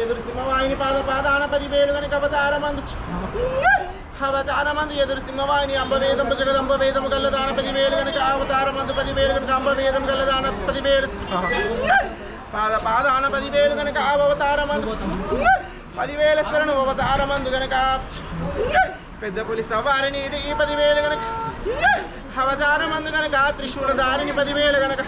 ఎదురు సింహవాహిని పాద పాదాన పదివేలు కనుక అవతారమందు అవతారమందు ఎదురు సింహవాహిని అంబవేదం జగదంబ వేదము గల్లదాన పదివేలు కనుక అవతారమందు పదివేలు కనుక అంబవేదం గల్లదాన పదివేలు పాద పాదాన పదివేలు కనుక అవతారమందు పదివేల శరణు అవతారమందు కనుక పెద్ద పులి సవారిని ఇది పదివేలు కనుక అవతారమందు కనుక త్రిశూల దారిని పదివేలు కనుక